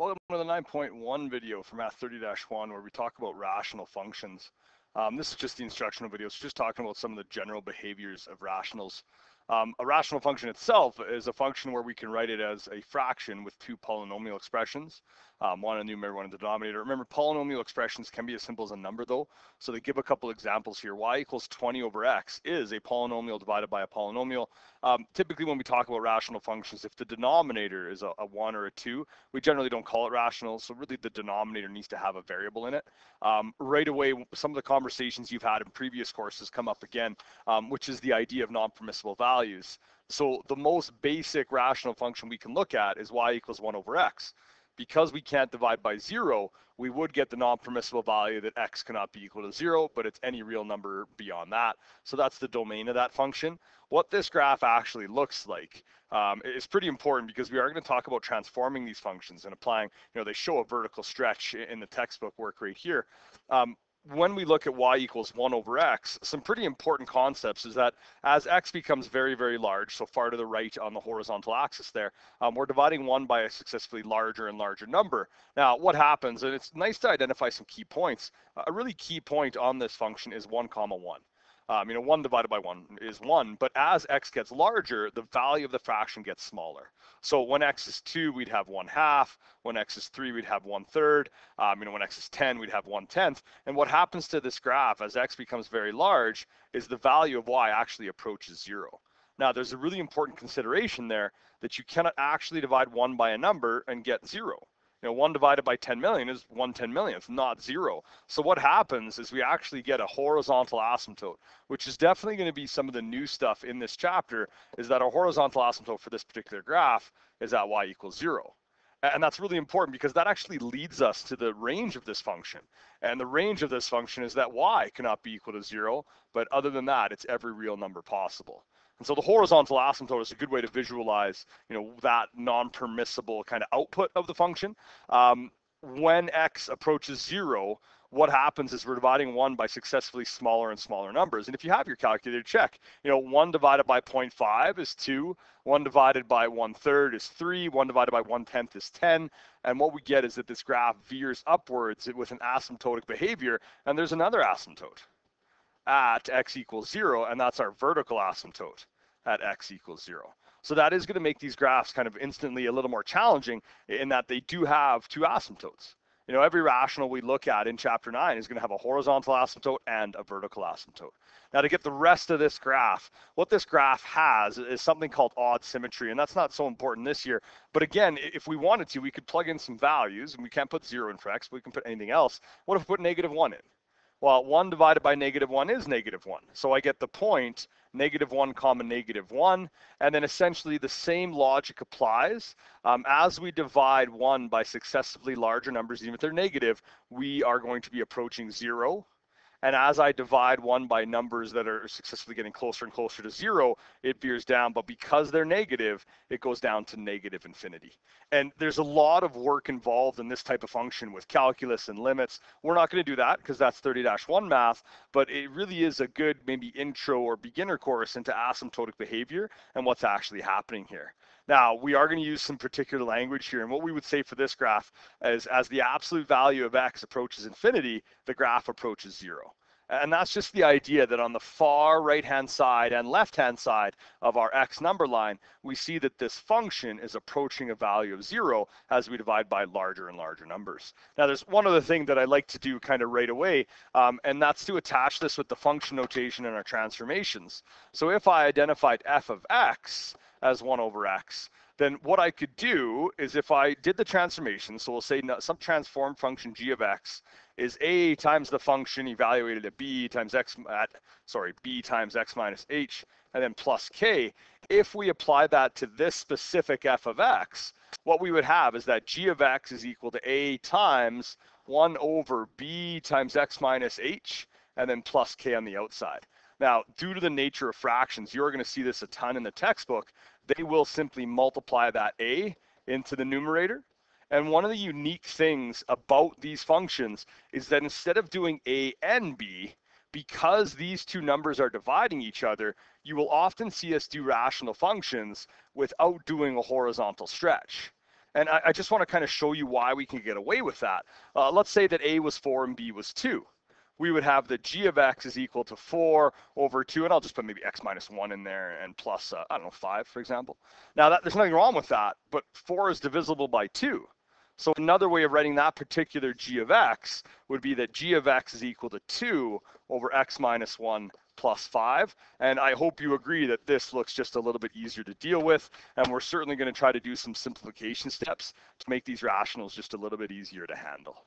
Welcome to the 9.1 video for Math 30-1 where we talk about rational functions. Um, this is just the instructional video, so just talking about some of the general behaviors of rationals. Um, a rational function itself is a function where we can write it as a fraction with two polynomial expressions, um, one in the numerator, one in the denominator. Remember, polynomial expressions can be as simple as a number though. So they give a couple examples here. y equals 20 over x is a polynomial divided by a polynomial. Um, typically when we talk about rational functions, if the denominator is a, a, one or a two, we generally don't call it rational. So really the denominator needs to have a variable in it. Um, right away, some of the conversations you've had in previous courses come up again, um, which is the idea of non-permissible values values. So the most basic rational function we can look at is y equals 1 over x. Because we can't divide by 0, we would get the non-permissible value that x cannot be equal to 0, but it's any real number beyond that. So that's the domain of that function. What this graph actually looks like um, is pretty important because we are going to talk about transforming these functions and applying, you know, they show a vertical stretch in the textbook work right here. Um, when we look at y equals 1 over x, some pretty important concepts is that as x becomes very, very large, so far to the right on the horizontal axis there, um, we're dividing 1 by a successively larger and larger number. Now, what happens, and it's nice to identify some key points, a really key point on this function is 1 comma 1. Um, you know, 1 divided by 1 is 1, but as x gets larger, the value of the fraction gets smaller. So when x is 2, we'd have 1 half. When x is 3, we'd have 1 third. Um, you know, when x is 10, we'd have 1 tenth. And what happens to this graph as x becomes very large is the value of y actually approaches 0. Now, there's a really important consideration there that you cannot actually divide 1 by a number and get 0 you know, one divided by 10 million is one ten millionth, not zero. So what happens is we actually get a horizontal asymptote, which is definitely going to be some of the new stuff in this chapter, is that our horizontal asymptote for this particular graph is at y equals zero. And that's really important because that actually leads us to the range of this function. And the range of this function is that y cannot be equal to zero, but other than that, it's every real number possible. And so the horizontal asymptote is a good way to visualize, you know, that non-permissible kind of output of the function. Um, when x approaches zero, what happens is we're dividing one by successively smaller and smaller numbers. And if you have your calculator, check. You know, one divided by 0.5 is two, one divided by one third is three, one divided by one tenth is 10. And what we get is that this graph veers upwards with an asymptotic behavior, and there's another asymptote at x equals zero, and that's our vertical asymptote at x equals zero. So that is going to make these graphs kind of instantly a little more challenging in that they do have two asymptotes. You know, every rational we look at in chapter nine is going to have a horizontal asymptote and a vertical asymptote. Now to get the rest of this graph, what this graph has is something called odd symmetry, and that's not so important this year. But again, if we wanted to, we could plug in some values, and we can't put zero in for x, but we can put anything else. What if we put negative one in? Well, 1 divided by negative 1 is negative 1. So I get the point negative 1 comma negative 1. And then essentially the same logic applies. Um, as we divide 1 by successively larger numbers, even if they're negative, we are going to be approaching 0. And as I divide one by numbers that are successfully getting closer and closer to zero, it veers down. But because they're negative, it goes down to negative infinity. And there's a lot of work involved in this type of function with calculus and limits. We're not going to do that because that's 30-1 math, but it really is a good maybe intro or beginner course into asymptotic behavior and what's actually happening here. Now, we are going to use some particular language here. And what we would say for this graph is as the absolute value of x approaches infinity, the graph approaches zero. And that's just the idea that on the far right-hand side and left-hand side of our x number line, we see that this function is approaching a value of zero as we divide by larger and larger numbers. Now, there's one other thing that I like to do kind of right away, um, and that's to attach this with the function notation in our transformations. So if I identified f of x, as 1 over x, then what I could do is if I did the transformation, so we'll say some transform function g of x is a times the function evaluated at b times x at, sorry, b times x minus h, and then plus k. If we apply that to this specific f of x, what we would have is that g of x is equal to a times 1 over b times x minus h, and then plus k on the outside. Now, due to the nature of fractions, you're going to see this a ton in the textbook. They will simply multiply that a into the numerator. And one of the unique things about these functions is that instead of doing a and b, because these two numbers are dividing each other, you will often see us do rational functions without doing a horizontal stretch. And I, I just want to kind of show you why we can get away with that. Uh, let's say that A was 4 and B was 2. We would have that g of x is equal to 4 over 2, and I'll just put maybe x minus 1 in there and plus, uh, I don't know, 5, for example. Now, that, there's nothing wrong with that, but 4 is divisible by 2. So another way of writing that particular g of x would be that g of x is equal to 2 over x minus 1 plus 5. And I hope you agree that this looks just a little bit easier to deal with. And we're certainly going to try to do some simplification steps to make these rationals just a little bit easier to handle.